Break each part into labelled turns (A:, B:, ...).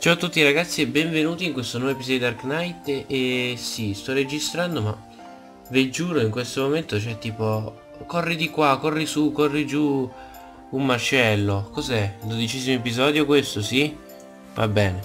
A: Ciao a tutti ragazzi e benvenuti in questo nuovo episodio di Dark Knight e sì, sto registrando ma vi giuro in questo momento c'è tipo corri di qua, corri su, corri giù un macello. Cos'è? Dodicesimo episodio questo, sì? Va bene.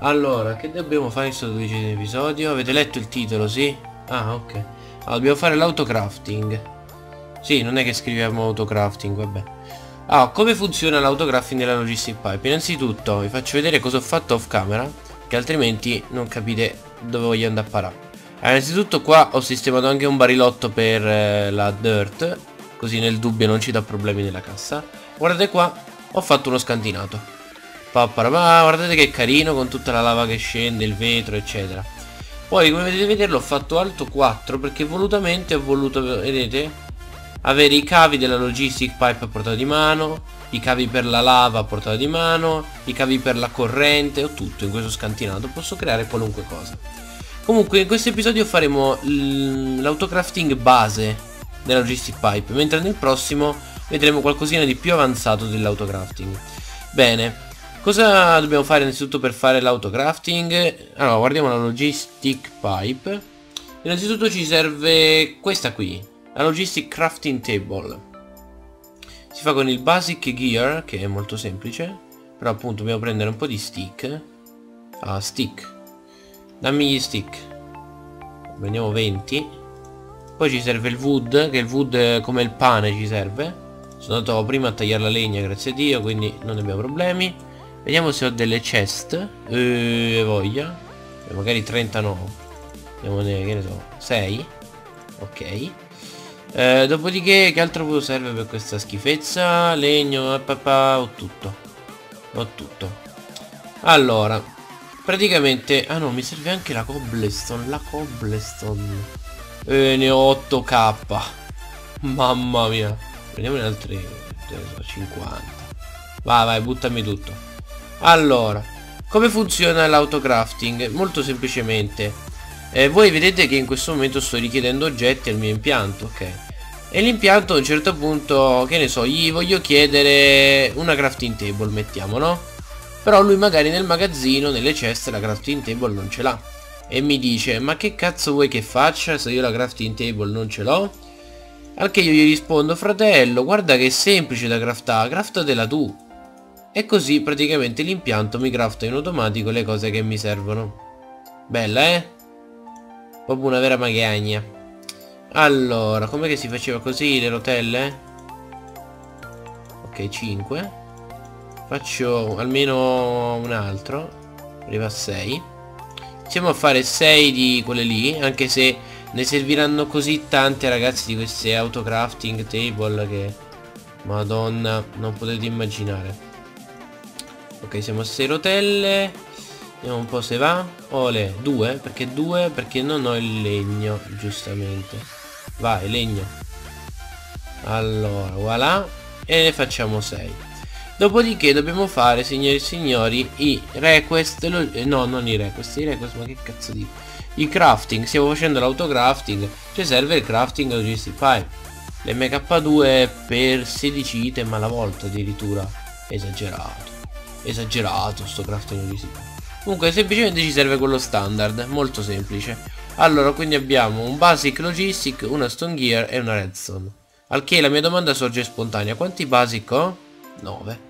A: Allora, che dobbiamo fare in questo dodicesimo episodio? Avete letto il titolo, sì? Ah, ok. Allora, dobbiamo fare l'autocrafting. Sì, non è che scriviamo autocrafting, vabbè. Ah, come funziona l'autography nella logistic pipe? Innanzitutto vi faccio vedere cosa ho fatto off camera, che altrimenti non capite dove voglio andare a parare. Allora, innanzitutto qua ho sistemato anche un barilotto per eh, la dirt, così nel dubbio non ci dà problemi nella cassa. Guardate qua, ho fatto uno scantinato. Papparama, guardate che carino con tutta la lava che scende, il vetro, eccetera. Poi, come potete vedere, l'ho fatto alto 4 perché volutamente ho voluto, vedete, avere i cavi della logistic pipe a portata di mano, i cavi per la lava a portata di mano, i cavi per la corrente, ho tutto in questo scantinato, posso creare qualunque cosa. Comunque in questo episodio faremo l'autocrafting base della logistic pipe, mentre nel prossimo vedremo qualcosina di più avanzato dell'autocrafting. Bene, cosa dobbiamo fare innanzitutto per fare l'autocrafting? Allora, guardiamo la logistic pipe. Innanzitutto ci serve questa qui, la Logistic Crafting Table. Si fa con il Basic Gear, che è molto semplice, però appunto dobbiamo prendere un po' di stick. Ah, stick. Dammi gli stick. Prendiamo 20. Poi ci serve il wood, che il wood come il pane ci serve. Sono andato prima a tagliare la legna, grazie a Dio, quindi non abbiamo problemi. Vediamo se ho delle chest. Eh, voglia. Magari 39. Andiamo, che ne so, 6. Ok. Eh, dopodiché che altro serve per questa schifezza? Legno, papà, ho tutto. Ho tutto. Allora, praticamente... Ah no, mi serve anche la cobblestone, la cobblestone. E ne ho 8k. Mamma mia. Prendiamo altri 50. Vai, vai, buttami tutto. Allora, come funziona l'autocrafting? Molto semplicemente eh, voi vedete che in questo momento sto richiedendo oggetti al mio impianto, ok? E l'impianto a un certo punto, che ne so, gli voglio chiedere una crafting table, mettiamo, no? Però lui magari nel magazzino, nelle ceste, la crafting table non ce l'ha. E mi dice, ma che cazzo vuoi che faccia se io la crafting table non ce l'ho? Al che io gli rispondo, fratello, guarda che è semplice da craftare, craftatela tu. E così praticamente l'impianto mi crafta in automatico le cose che mi servono. Bella, eh? Proprio una vera magagna. Allora, com'è che si faceva così le rotelle? Ok, 5. Faccio almeno un altro. Arriva a 6. Iniziamo a fare 6 di quelle lì, anche se ne serviranno così tante ragazzi di queste autocrafting table che... Madonna, non potete immaginare. Ok, siamo a 6 rotelle. Vediamo un po' se va. Ole, due, perché due? Perché non ho il legno, giustamente. Vai, legno. Allora, voilà. E ne facciamo 6. Dopodiché dobbiamo fare, signori e signori, i request. Lo, eh, no, non i request, i request, ma che cazzo dico? I crafting, stiamo facendo l'autocrafting. Ci serve il crafting logistic pipe. L'MK2 per 16 item alla volta addirittura. Esagerato. Esagerato sto crafting logistic pipe. Comunque semplicemente ci serve quello standard, molto semplice. Allora, quindi abbiamo un basic logistic, una stone gear e una redstone. Al che la mia domanda sorge spontanea. Quanti basic ho? 9.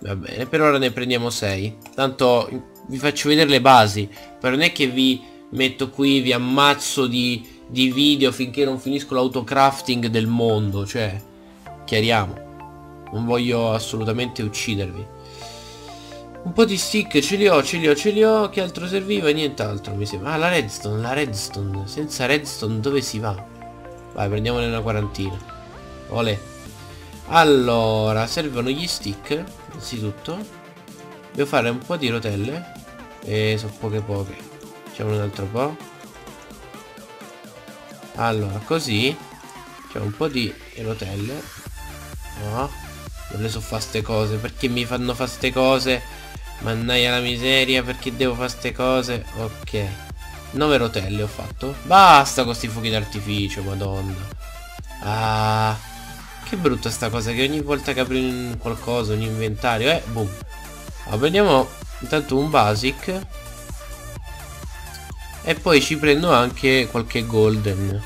A: Va bene, per ora ne prendiamo 6. Tanto vi faccio vedere le basi. Però non è che vi metto qui, vi ammazzo di, di video finché non finisco l'autocrafting del mondo. Cioè, chiariamo. Non voglio assolutamente uccidervi. Un po' di stick ce li ho, ce li ho, ce li ho. Che altro serviva? Nient'altro mi sembra. Ah, la redstone, la redstone. Senza redstone dove si va? Vai, prendiamone una quarantina. Olè. Allora, servono gli stick, innanzitutto. Devo fare un po' di rotelle. E sono poche poche. Facciamo un altro po'. Allora, così. C'è un po' di rotelle. No. Non le so fare ste cose. Perché mi fanno fare ste cose? Mannaia la miseria perché devo fare ste cose. Ok. 9 rotelle ho fatto. Basta con sti fuochi d'artificio madonna. Ah Che brutta sta cosa che ogni volta che apri qualcosa Un inventario Eh boom. Allora, Prendiamo intanto un basic. E poi ci prendo anche qualche golden.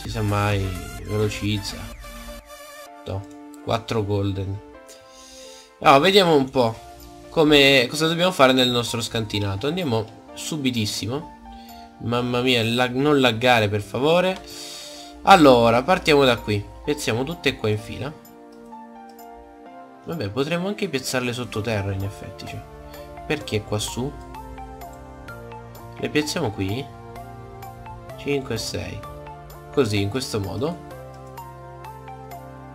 A: Si sa mai velocizza. No 4 golden. Allora vediamo un po' come cosa dobbiamo fare nel nostro scantinato? Andiamo subitissimo. Mamma mia lag, non laggare per favore. Allora partiamo da qui. Piazziamo tutte qua in fila. Vabbè potremmo anche piazzarle sottoterra in effetti cioè. perché qua su? Le piazziamo qui? 5 e 6 così in questo modo.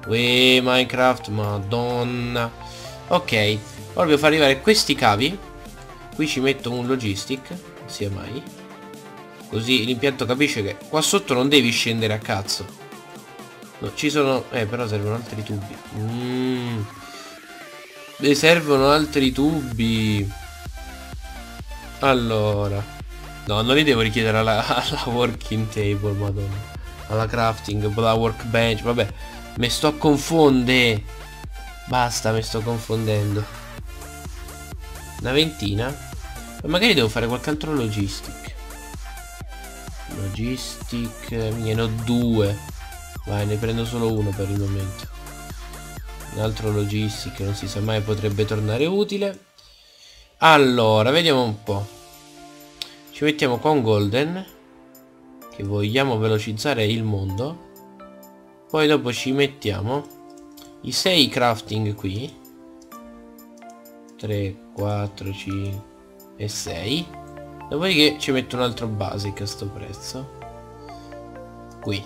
A: Uè Minecraft madonna ok ora devo far arrivare questi cavi. Qui ci metto un logistic sia mai così l'impianto capisce che qua sotto non devi scendere a cazzo. No, ci sono eh però servono altri tubi. Mm. ne servono altri tubi. Allora. No non li devo richiedere alla, alla working table madonna. Alla crafting alla workbench vabbè. Mi sto a confondere basta mi sto confondendo una ventina magari devo fare qualche altro logistic. Logistic, ne ho due. Vai, ne prendo solo uno per il momento. Un altro logistic non si sa mai potrebbe tornare utile. Allora, vediamo un po'. Ci mettiamo con Golden. Che vogliamo velocizzare il mondo. Poi dopo ci mettiamo i 6 crafting qui. 3, 4, 5, e 6 dopodiché ci metto un altro basic a sto prezzo. Qui.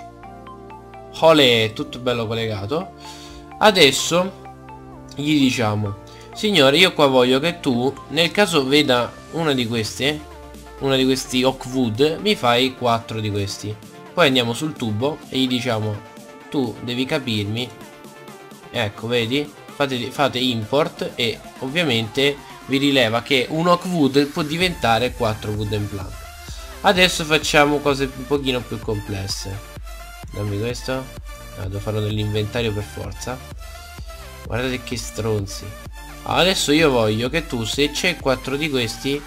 A: Ole, tutto bello collegato. Adesso gli diciamo signore io qua voglio che tu nel caso veda una di queste una di questi Oakwood mi fai 4 di questi. Poi andiamo sul tubo e gli diciamo tu devi capirmi ecco vedi? Fate, fate import e ovviamente vi rileva che un Oakwood può diventare 4 wooden plank adesso facciamo cose un pochino più complesse. Dammi questo. Ah, devo farlo nell'inventario per forza. Guardate che stronzi. Adesso io voglio che tu se c'è 4 di questi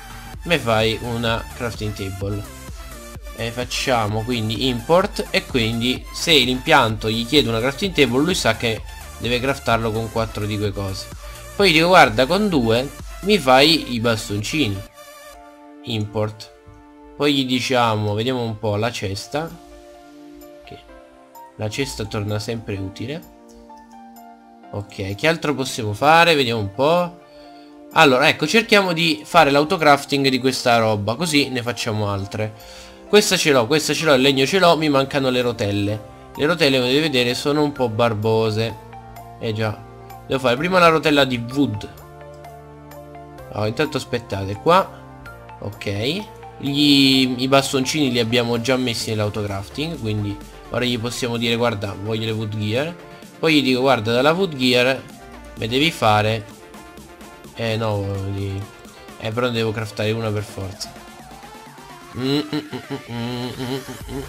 A: mi fai una crafting table. E facciamo quindi import e quindi se l'impianto gli chiede una crafting table lui sa che deve craftarlo con 4 di quelle cose poi dico guarda con 2 mi fai i bastoncini. Import. Poi gli diciamo vediamo un po' la cesta. Che la cesta torna sempre utile. Ok che altro possiamo fare? Vediamo un po' allora ecco cerchiamo di fare l'autocrafting di questa roba così ne facciamo altre. Questa ce l'ho questa ce l'ho il legno ce l'ho mi mancano le rotelle. Le rotelle come vedete vedere sono un po' barbose eh già. Devo fare prima la rotella di wood. Allora, intanto aspettate qua. Ok. Gli, i bastoncini li abbiamo già messi nell'autocrafting quindi ora gli possiamo dire guarda voglio le wood gear. Poi gli dico guarda dalla wood gear me devi fare eh no li... eh però ne devo craftare una per forza. Mm, mm,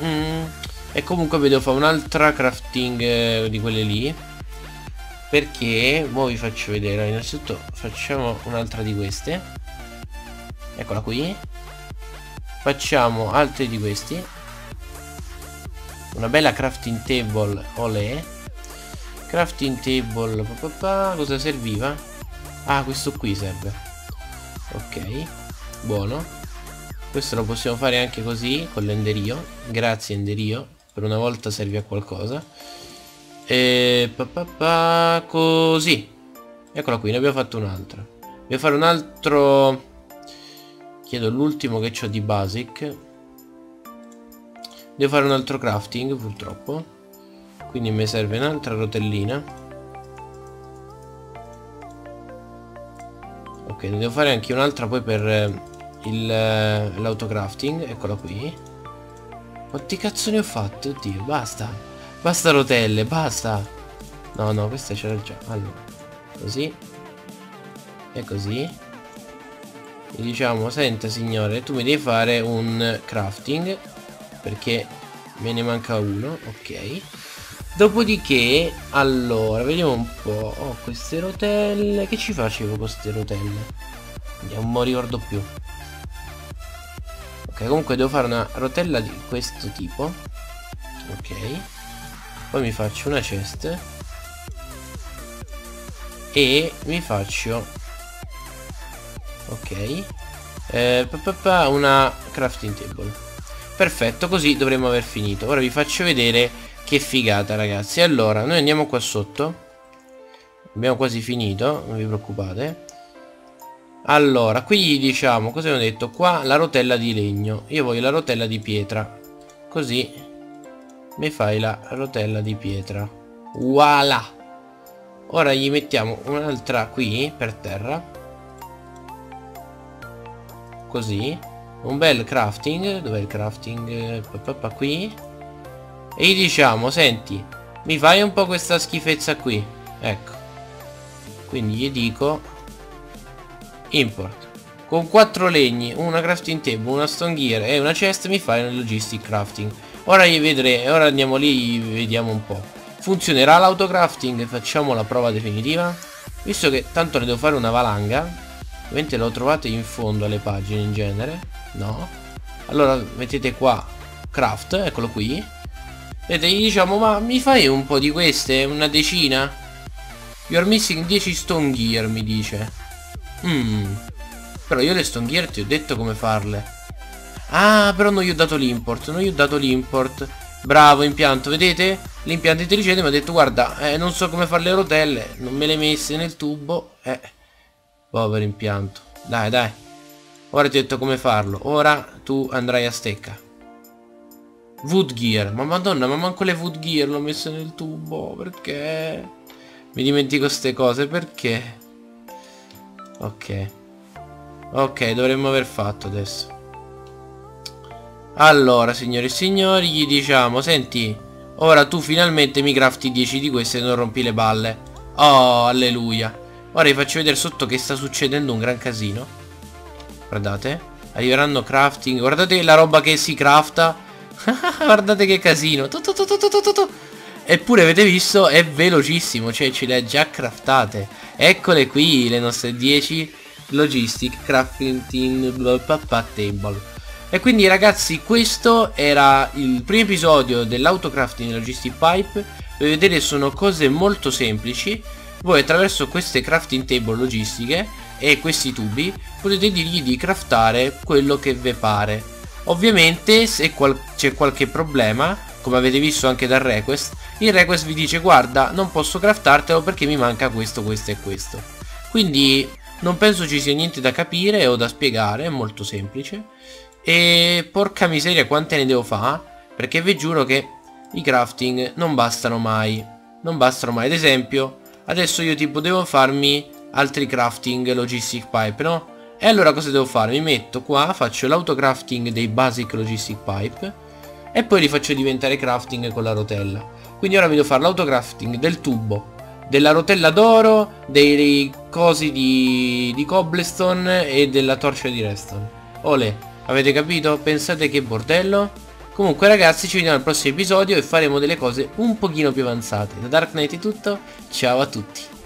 A: mm, e comunque vi devo fare un'altra crafting eh, di quelle lì perché ora vi faccio vedere. Innanzitutto facciamo un'altra di queste. Eccola qui. Facciamo altre di questi. Una bella crafting table olè. Crafting table pa, pa, pa, cosa serviva? ah questo qui serve. Ok. Buono. Questo lo possiamo fare anche così con l'enderio. Grazie enderio. Per una volta serve a qualcosa e pa, pa, pa, così. Eccola qui, ne abbiamo fatto un'altra. Devo fare un altro... Chiedo l'ultimo che ho di basic. Devo fare un altro crafting, purtroppo. Quindi mi serve un'altra rotellina. Ok, ne devo fare anche un'altra poi per eh, eh, l'autocrafting. Eccola qui. Quanti cazzo ne ho fatte? Oddio, basta. Basta rotelle, basta. No, no, questa c'era già. Allora, così. E così. E diciamo, senta signore, tu mi devi fare un crafting. Perché me ne manca uno. Ok. Dopodiché, allora, vediamo un po'. Ho oh, queste rotelle. Che ci facevo con queste rotelle? non mi ricordo più ok comunque devo fare una rotella di questo tipo ok poi mi faccio una chest e mi faccio ok eh, una crafting table. Perfetto così dovremmo aver finito. Ora vi faccio vedere che figata ragazzi. Allora noi andiamo qua sotto. Abbiamo quasi finito non vi preoccupate. Allora qui diciamo cosa abbiamo detto? Qua la rotella di legno. Io voglio la rotella di pietra. Così mi fai la rotella di pietra. Voilà. Ora gli mettiamo un'altra qui per terra. Così. Un bel crafting. Dov'è il crafting? Papà, qui. E gli diciamo senti mi fai un po' questa schifezza qui. Ecco. Quindi gli dico import. Con quattro legni una crafting table una stone gear e una chest mi fai una logistic crafting ora gli vedremo ora andiamo lì vediamo un po. Funzionerà l'autocrafting? Facciamo la prova definitiva? Visto che tanto ne devo fare una valanga ovviamente lo trovate in fondo alle pagine in genere no? Allora mettete qua craft eccolo qui. Vedete gli diciamo ma mi fai un po' di queste? Una decina? You're missing 10 stone gear mi dice. Mmm. Però io le stone gear ti ho detto come farle. Ah, però non gli ho dato l'import. Non gli ho dato l'import. Bravo impianto, vedete? L'impianto intelligente mi ha detto guarda, eh, non so come fare le rotelle. Non me le messe nel tubo. Eh. Povero impianto. Dai, dai. Ora ti ho detto come farlo. Ora tu andrai a stecca. Wood gear. Ma madonna, ma manco le wood gear l'ho messo nel tubo. Perché? Mi dimentico queste cose. Perché? Ok. Ok, dovremmo aver fatto adesso. Allora, signori e signori, gli diciamo, senti, ora tu finalmente mi crafti 10 di queste e non rompi le balle. Oh, alleluia. Ora vi faccio vedere sotto che sta succedendo un gran casino. Guardate. Arriveranno crafting. Guardate la roba che si crafta. Guardate che casino. Eppure avete visto è velocissimo, cioè ce le ha già craftate. Eccole qui le nostre 10 logistic crafting table. E quindi ragazzi questo era il primo episodio dell'autocrafting logistic pipe. Per vedere sono cose molto semplici. Voi attraverso queste crafting table logistiche e questi tubi potete dirgli di craftare quello che vi pare. Ovviamente se qual c'è qualche problema come avete visto anche dal request, il request vi dice guarda non posso craftartelo perché mi manca questo, questo e questo. Quindi non penso ci sia niente da capire o da spiegare, è molto semplice. E porca miseria quante ne devo fare, perché vi giuro che i crafting non bastano mai. Non bastano mai, ad esempio, adesso io tipo devo farmi altri crafting logistic pipe, no? E allora cosa devo fare? Mi metto qua, faccio l'autocrafting dei basic logistic pipe e poi li faccio diventare crafting con la rotella. Quindi ora mi devo fare l'autocrafting del tubo, della rotella d'oro, dei cosi di, di cobblestone e della torcia di redstone. Ole, avete capito? Pensate che bordello? Comunque ragazzi ci vediamo al prossimo episodio e faremo delle cose un pochino più avanzate. Da Dark Knight è tutto, ciao a tutti.